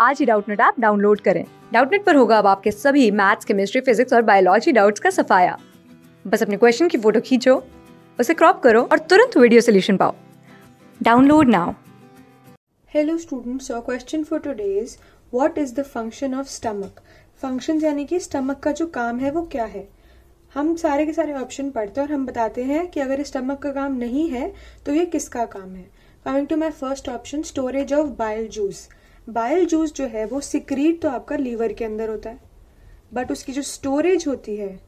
आज ही Doubtnut app download करें। डाउटनेट पर होगा अब आपके सभी मैथ्स केमिस्ट्री फिजिक्स और बायोलॉजी डाउट्स का सफाया। बस अपने क्वेश्चन की फ़ोटो खींचो उसे क्रॉप करो और तुरंत वीडियो सोल्यूशन पाओ। Download now. Students, so our question for today is what is the function of stomach? Function यानी कि स्टमक का जो काम है वो क्या है? हम सारे के सारे ऑप्शन पढ़ते हैं और हम बताते हैं कि अगर स्टमक का काम नहीं है तो ये किसका काम है? Coming to my first option storage of bile juice bile juice जो है, वो सिक्रीट तो आपका लीवर के अंदर होता है बट उसकी जो स्टोरेज होती है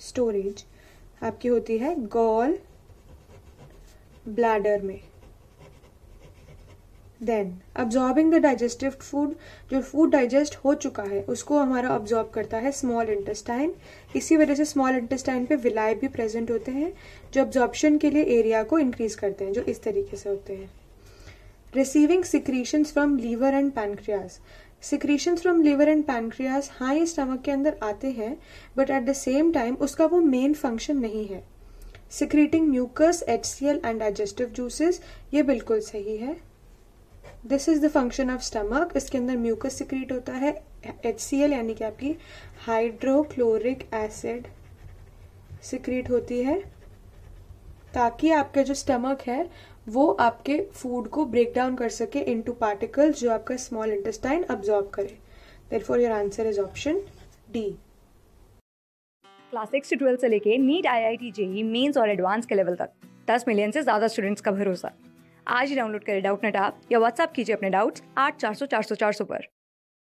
स्टोरेज आपकी होती है गॉल ब्लैडर में। Then absorbing the digestive food जो फ़ूड डाइजेस्ट हो चुका है, उसको हमारा अब्जॉर्ब करता है स्मॉल इंटेस्टाइन इसी वजह से स्मॉल इंटेस्टाइन पे विलाय भी प्रेजेंट होते हैं, जो अब्जॉर्प्शन के लिए एरिया को इंक्रीज करते हैं, जो इस तरीके से होते हैं। Receiving secretions from liver and pancreas secretions from liver and pancreas हाँ ये स्टमक के अंदर आते हैं but at the same time उसका वो मेन फ़ंक्शन नहीं है। Secreting mucus H C L and digestive juices ये बिल्कुल सही है। This is the function of stomach इसके अंदर म्यूकस सिक्रीट होता है एच सी एल यानी कि आपकी हाइड्रोक्लोरिक एसिड सिक्रीट होती है। ताकि आपका जो स्टमक है वो आपके फ़ूड को ब्रेक डाउन कर सके इनटू पार्टिकल्स जो आपका स्मॉल इंटेस्टाइन अब्जॉर्ब करे। Therefore your answer is option D class six से ट्वेल्थ से लेके NEET I I T JEE mains और एडवांस के लेवल तक। दस मिलियन से ज़्यादा स्टूडेंट्स का भरोसा। आज ही डाउनलोड करें डाउट नेट आप या व्हाट्सअप कीजिए अपने डाउट्स आठ चार सौ चार सौ चार सौ पर।